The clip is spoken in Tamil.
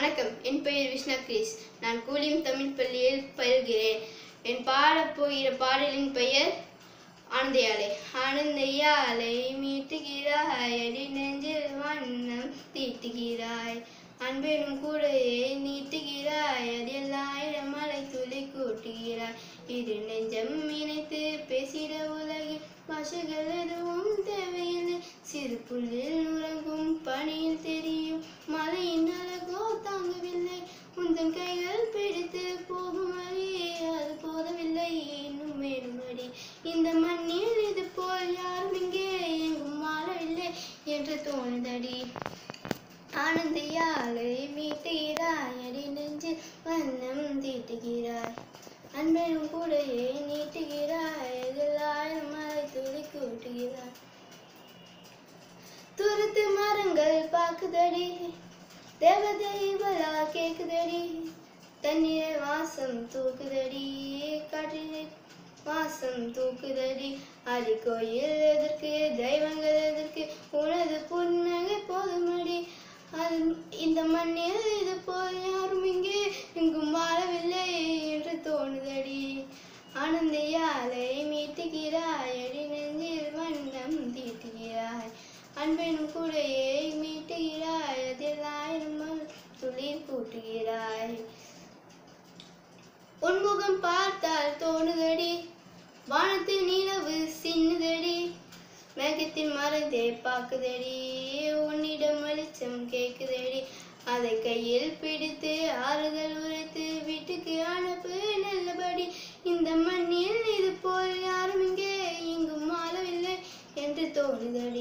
வணக்கம். என் பெயர் விஷ்ணா கிரீஸ் நான் கூலியம் தமிழ் பள்ளியில் பயில்கிறேன். என் பாடப் போகிற பாடலின் பெயர் ஆனந்தையாலை ஆனந்தையாலை மீட்டுகிறாய். அடி நெஞ்சில் வண்ணம் தீட்டுகிறாய். அன்பெனும் கூடையை நீட்டுகிறாய். அதில் ஆயிரம் மலை துளி கூட்டுகிறாய். இரு நெஞ்சம் இணைத்து பேசிட உலகில் பாஷைகள் எதுவும் தேவையில்லை. சிறு புள்ளில் மண்ணில் இது போல் யாரும் இங்கே எங்கும் வாழவில்லை என்று தோணுதடி. ஆனந்தியாலை மீட்டுகிறாய் அடி நெஞ்சில் வண்ணம் தீட்டுகிறாய். அன்பெனும் கூடையை நீட்டுகிறாய் அதில் ஆயிரம் மலை துளி கூட்டுகிறாய். துருத்து மரங்கள் பாக்குதடி தேவதைவலா கேக்குதடி. தண்ணீரை வாசம் தூக்குதடி வாசம் தூக்குதடி. அடி கோயில் எதற்கு தெய்வங்கள் எதற்கு உனது புன்னகை போதுமடி. அது இந்த மண்ணில் இது போல் யாரும் இங்கே எங்கும் வாழவில்லை என்று தோணுதடி. ஆனந்தையாலை மீட்டுகிறாய் அடி நெஞ்சில் வண்ணம் தீட்டுகிறாய். அன்பின் கூடையை மீட்டுகிறாய் அதில் ஆயிரம் மண் துளிர் கூட்டுகிறாய் உன்முகம் பார்த்தால் தோணுதடி. வானத்தில் நிலவு சின்னுதடி மேகத்தின் மறந்தே பாக்குதடி உன்னிடம் வெளிச்சம் கேக்குதடி அதை கையில் பிடித்து ஆறுதல் உரைத்து வீட்டுக்கு அனுப்பு நல்லபடி. இந்த மண்ணில் இது போல் யாரும் இங்கே இங்கும் ஆளவில்லை என்று தோணுதடி.